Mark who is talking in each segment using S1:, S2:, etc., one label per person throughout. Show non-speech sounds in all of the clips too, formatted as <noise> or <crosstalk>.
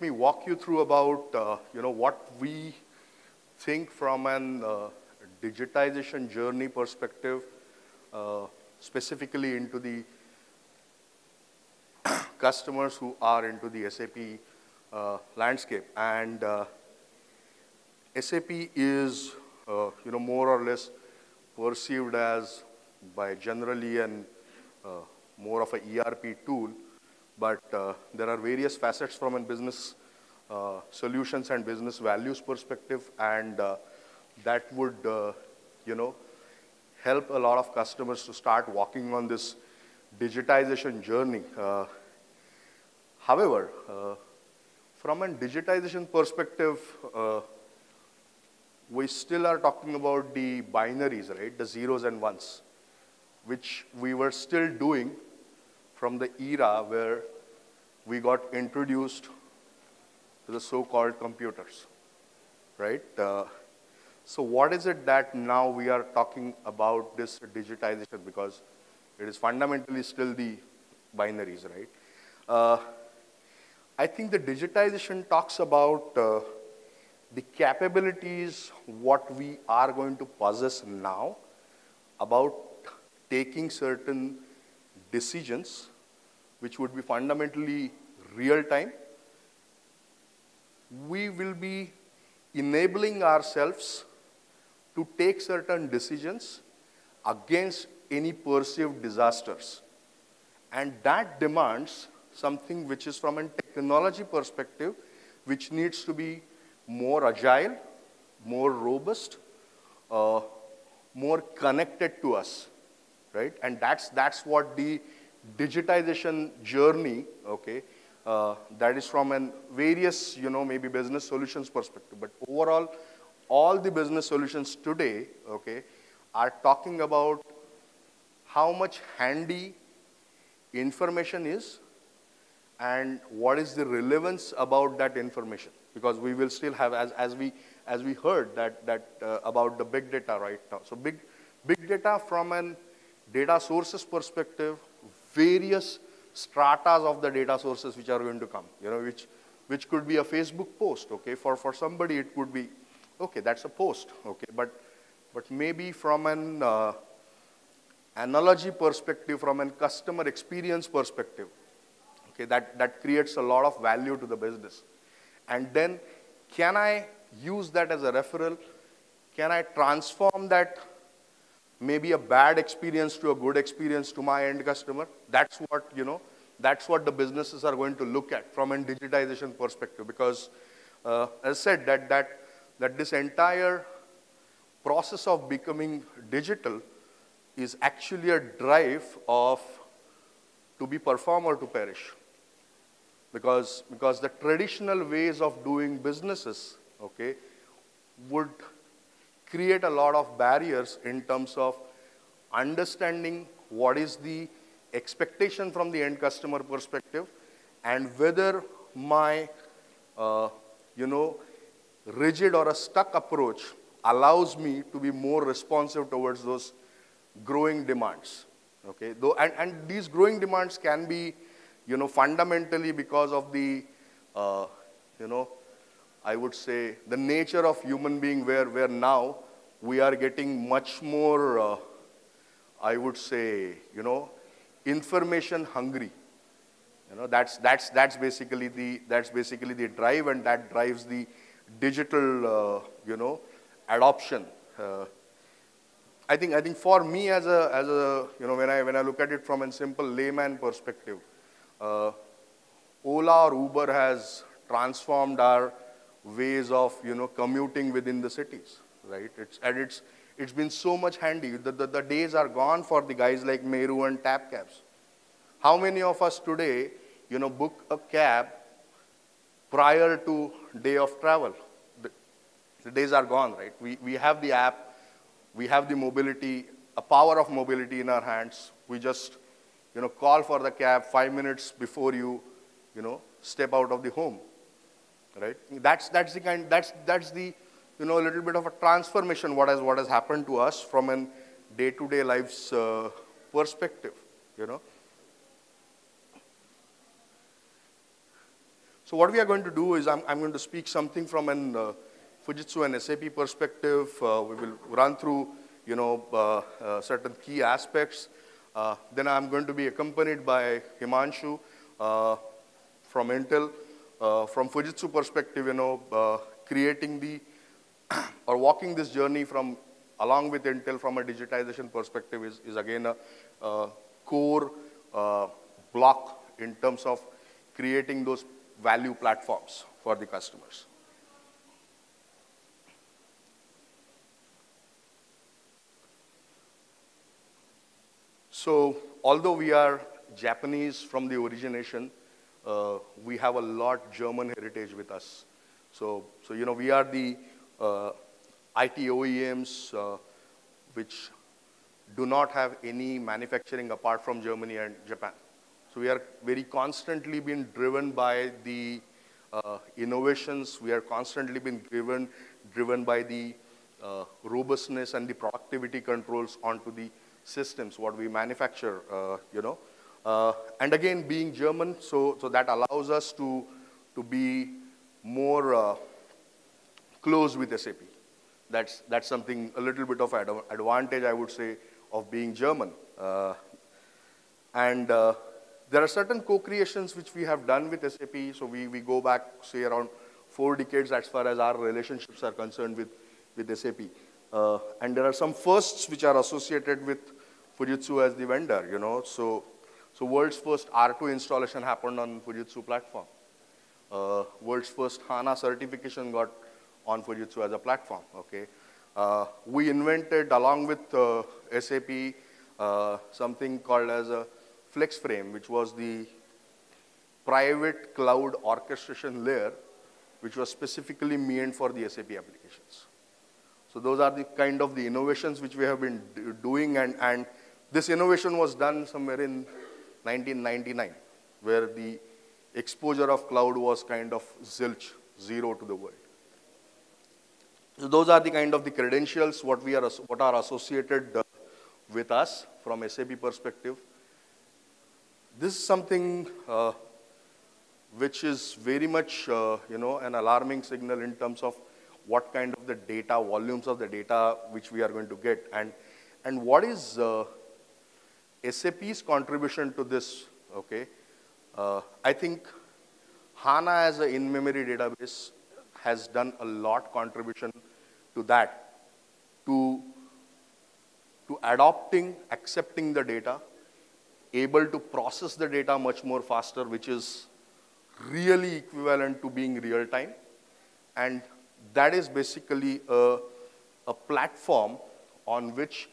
S1: let me walk you through about, uh, you know, what we think from an uh, digitization journey perspective, uh, specifically into the <coughs> customers who are into the SAP uh, landscape. And uh, SAP is, uh, you know, more or less perceived as by generally and more of a ERP tool, but there are various facets from a business uh, solutions and business values perspective, and uh, that would, uh, you know, help a lot of customers to start walking on this digitization journey. however, from a digitization perspective, we still are talking about the binaries, right? The zeros and ones, which we were still doing from the era where we got introduced to the so-called computers, right? Uh, so what is it that now we are talking about this digitization because it is fundamentally still the binaries, right? Uh, I think the digitization talks about uh, the capabilities, what we are going to possess now about taking certain decisions which would be fundamentally real time. We will be enabling ourselves to take certain decisions against any perceived disasters. And that demands something which is from a technology perspective, which needs to be more agile, more robust, uh, more connected to us, right? And that's, that's what the digitization journey, okay, uh, that is from an various, you know, maybe business solutions perspective. But overall, all the business solutions today, okay, are talking about how much handy information is and what is the relevance about that information because we will still have, as, as, we, as we heard that, that uh, about the big data right now. So big, big data from an data sources perspective, various stratas of the data sources which are going to come, you know, which, which could be a Facebook post, okay? For, for somebody it could be, okay, that's a post, okay? But, but maybe from an uh, analogy perspective, from a customer experience perspective, okay, that, that creates a lot of value to the business. And then can I use that as a referral? Can I transform that maybe a bad experience to a good experience to my end customer? That's what, you know, that's what the businesses are going to look at from a digitization perspective because uh, as I said that, that, that this entire process of becoming digital is actually a drive of to be perform or to perish because, because the traditional ways of doing businesses, okay, would create a lot of barriers in terms of understanding what is the expectation from the end customer perspective and whether my, uh, you know, rigid or a stuck approach allows me to be more responsive towards those growing demands. Okay, though, and, and these growing demands can be you know, fundamentally because of the, uh, you know, I would say the nature of human being where, where now we are getting much more, uh, I would say, you know, information hungry. You know, that's, that's, that's, basically the, that's basically the drive and that drives the digital, uh, you know, adoption. Uh, I think, I think for me as a, as a, you know, when I, when I look at it from a simple layman perspective, uh, Ola or Uber has transformed our ways of you know commuting within the cities, right? It's and it's it's been so much handy. The, the, the days are gone for the guys like Meru and Tap Cabs. How many of us today, you know, book a cab prior to day of travel? The, the days are gone, right? We, we have the app, we have the mobility, a power of mobility in our hands. We just you know, call for the cab five minutes before you, you know, step out of the home, right? That's, that's the kind, that's, that's the, you know, a little bit of a transformation what has, what has happened to us from an day-to-day life's uh, perspective, you know. So what we are going to do is I'm, I'm going to speak something from an uh, Fujitsu and SAP perspective. Uh, we will run through, you know, uh, uh certain key aspects. Uh, then I'm going to be accompanied by Himanshu uh, from Intel. Uh, from Fujitsu perspective, you know, uh, creating the, <clears throat> or walking this journey from, along with Intel from a digitization perspective is, is again a, a core uh, block in terms of creating those value platforms for the customers. So although we are Japanese from the origination, uh, we have a lot German heritage with us. So, so you know, we are the uh, IT OEMs uh, which do not have any manufacturing apart from Germany and Japan. So we are very constantly being driven by the uh, innovations. We are constantly being driven, driven by the uh, robustness and the productivity controls onto the systems, what we manufacture, uh, you know. Uh, and again, being German, so, so that allows us to, to be more uh, close with SAP. That's, that's something, a little bit of ad advantage, I would say, of being German. Uh, and there are certain co-creations which we have done with SAP. So we, we go back, say, around four decades as far as our relationships are concerned with, with SAP. Uh, and there are some firsts which are associated with Fujitsu as the vendor, you know. So, so world's first R2 installation happened on Fujitsu platform. Uh, world's first HANA certification got on Fujitsu as a platform, okay. Uh, we invented, along with uh, SAP, uh, something called as a FlexFrame, which was the private cloud orchestration layer, which was specifically meant for the SAP applications. So those are the kind of the innovations which we have been doing, and, and this innovation was done somewhere in 1999, where the exposure of cloud was kind of zilch, zero to the world. So those are the kind of the credentials what we are what are associated uh, with us from SAP perspective. This is something uh, which is very much, uh, you know, an alarming signal in terms of what kind of the data, volumes of the data which we are going to get, and, and what is uh, SAP's contribution to this, okay? Uh, I think HANA as an in-memory database has done a lot contribution to that, to, to adopting, accepting the data, able to process the data much more faster, which is really equivalent to being real time. And that is basically a, a platform on which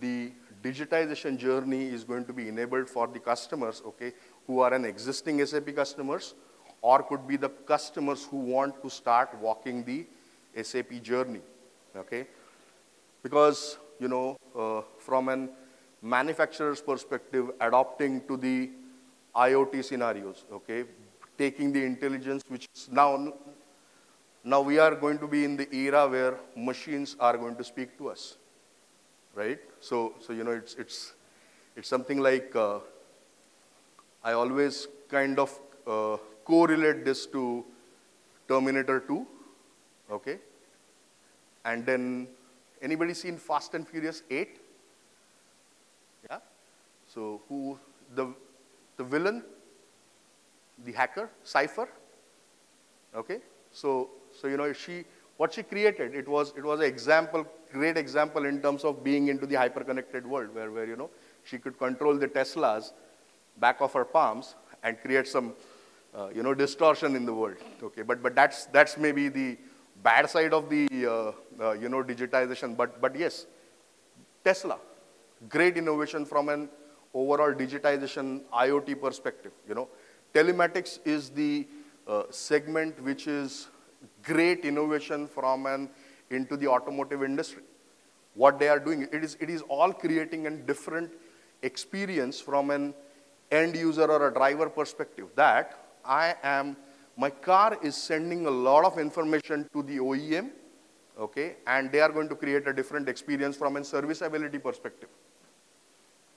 S1: the digitization journey is going to be enabled for the customers, okay, who are an existing SAP customers, or could be the customers who want to start walking the SAP journey, okay? Because, you know, uh, from an manufacturer's perspective, adopting to the IoT scenarios, okay? Taking the intelligence, which is now, now we are going to be in the era where machines are going to speak to us, right? So, so you know, it's, it's, it's something like, uh, I always kind of uh, correlate this to Terminator 2, okay? And then, anybody seen Fast and Furious 8? Yeah? So who, the, the villain, the hacker, Cypher, okay? So, so you know, she, what she created, it was, it was an example, great example in terms of being into the hyper-connected world where, where, you know, she could control the Teslas back of her palms and create some, uh, you know, distortion in the world, okay? But, but that's, that's maybe the bad side of the, uh, uh, you know, digitization. But, but yes, Tesla, great innovation from an overall digitization IoT perspective. You know, telematics is the uh, segment which is great innovation from an into the automotive industry. What they are doing, it is, it is all creating a different experience from an end user or a driver perspective that I am, my car is sending a lot of information to the OEM, okay, and they are going to create a different experience from a serviceability perspective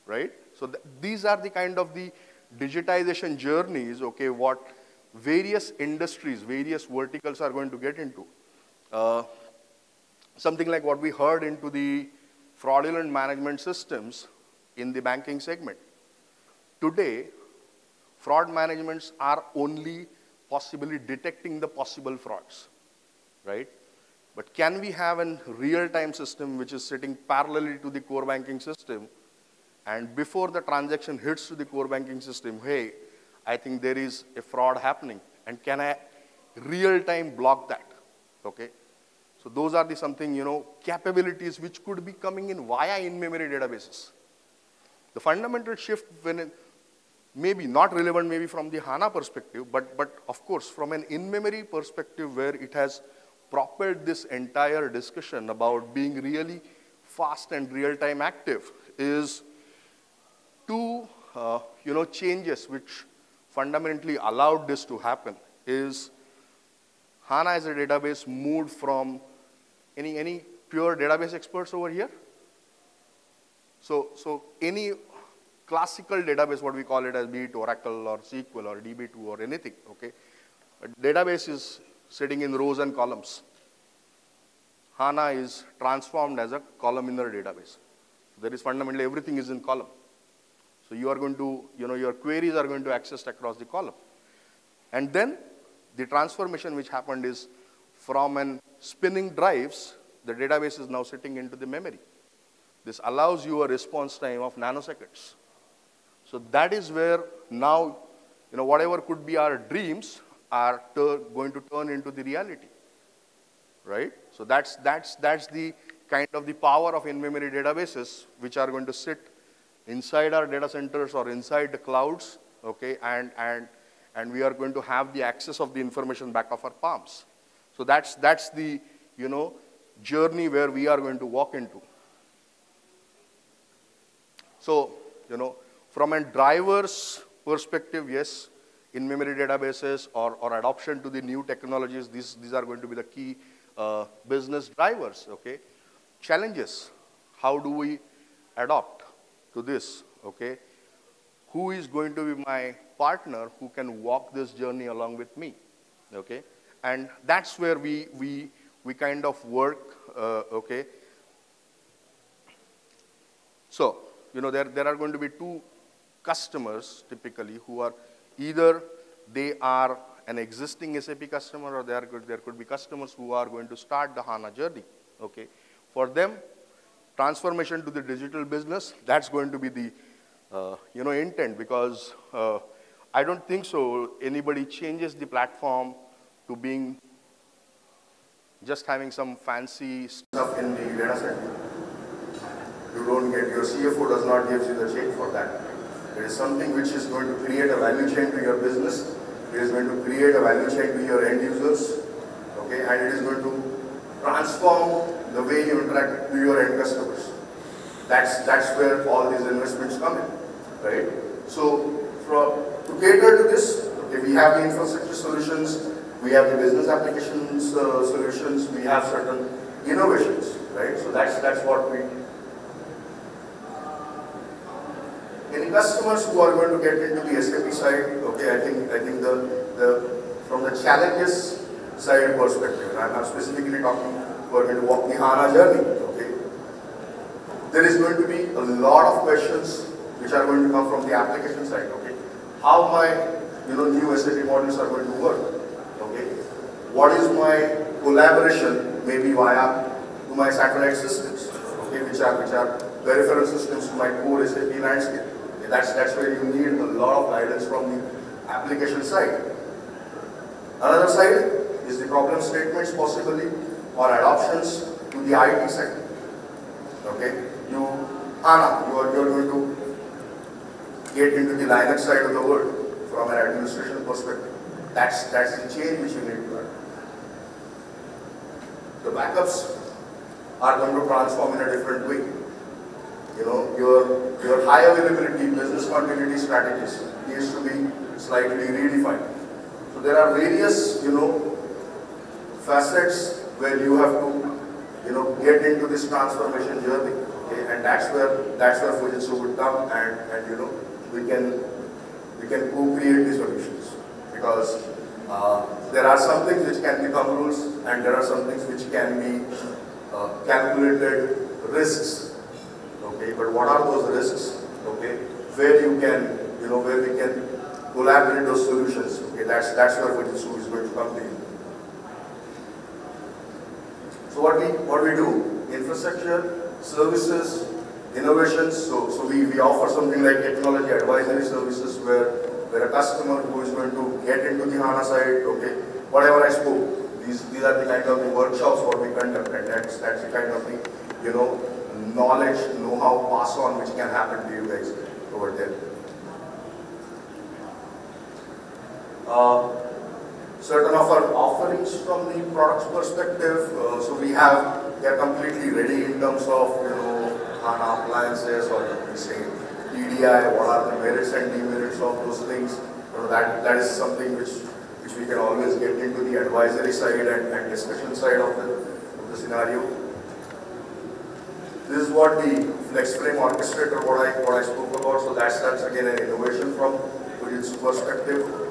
S1: right? So th these are the kind of the digitization journeys, okay, what, various industries, various verticals are going to get into. Uh, something like what we heard into the fraudulent management systems in the banking segment. Today, fraud managements are only possibly detecting the possible frauds, right? But can we have a real-time system which is sitting parallelly to the core banking system and before the transaction hits to the core banking system, hey, I think there is a fraud happening and can I real-time block that, okay? So those are the something, you know, capabilities which could be coming in via in-memory databases. The fundamental shift when it, maybe not relevant maybe from the HANA perspective, but, but of course from an in-memory perspective where it has propelled this entire discussion about being really fast and real-time active is two uh, you know, changes which fundamentally allowed this to happen is HANA as a database moved from any, any pure database experts over here? So, so any classical database, what we call it as be it Oracle or SQL or DB2 or anything, okay? A database is sitting in rows and columns. HANA is transformed as a columnar database. There is fundamentally everything is in column. So you are going to, you know, your queries are going to access across the column. And then the transformation which happened is from an spinning drives, the database is now sitting into the memory. This allows you a response time of nanoseconds. So that is where now, you know, whatever could be our dreams are going to turn into the reality, right? So that's, that's, that's the kind of the power of in-memory databases which are going to sit inside our data centers or inside the clouds, okay, and, and, and we are going to have the access of the information back of our palms. So that's, that's the, you know, journey where we are going to walk into. So, you know, from a driver's perspective, yes, in-memory databases or, or adoption to the new technologies, these, these are going to be the key uh, business drivers, okay? Challenges, how do we adopt to this, okay? Who is going to be my partner who can walk this journey along with me, okay? And that's where we, we, we kind of work, uh, okay? So, you know, there, there are going to be two customers typically who are either they are an existing SAP customer or there could, there could be customers who are going to start the HANA journey, okay? For them, transformation to the digital business, that's going to be the, uh, you know, intent because uh, I don't think so anybody changes the platform to being just having some fancy stuff in the data center. You don't get, your CFO does not give you the check for that. It is something which is going to create a value chain to your business. It is going to create a value chain to your end users. Okay, and it is going to transform the way you interact with your end customers. That's, that's where all these investments come in, right? So, from, to cater to this, okay, we have the infrastructure solutions, we have the business applications uh, solutions, we have certain innovations, right? So that's, that's what we Any customers who are going to get into the SAP side, okay, I think I think the the from the challenges side perspective, I'm, I'm specifically talking we're going to walk the HANA journey, okay. There is going to be a lot of questions which are going to come from the application side, okay. How my you know new SAP models are going to work, okay. What is my collaboration maybe via to my satellite systems, okay, which are which are peripheral systems to my core SAP landscape. Okay, that's that's where you need a lot of guidance from the application side. Another side is the problem statements possibly or adoptions to the IT sector. Okay, you HANA, you are, you are going to get into the Linux side of the world from an administration perspective. That's, that's the change which you need to learn. The backups are going to transform in a different way. You know, your, your high availability business continuity strategies needs to be slightly redefined. So there are various, you know, facets where you have to, you know, get into this transformation journey. Okay? And that's where that's where Fujitsu would come and, and you know, we can we can co-create the solutions. Because Uh, there are some things which can become rules and there are some things which can be uh, calculated risks. Okay, but what are those risks? Okay, where you can, you know, where we can collaborate those solutions. Okay, that's that's where Fujitsu is going to come in. So what we what we do? Infrastructure, services, innovations. So so we, we offer something like technology advisory services where where a customer who is going to get into the HANA side, okay, whatever I spoke, these these are the kind of the workshops what we conduct and that's that's the kind of the you know knowledge, know-how pass on which can happen to you guys over there. Uh, certain of our offerings from the products perspective. Uh, so we have, they are completely ready in terms of, you know, HANA appliances or we say TDI, what are the merits and demerits of those things. You know, that, that is something which, which we can always get into the advisory side and, and discussion side of the, of the scenario. This is what the FlexFrame orchestrator, what I, what I spoke about. So that's, that's again an innovation from Fujitsu perspective.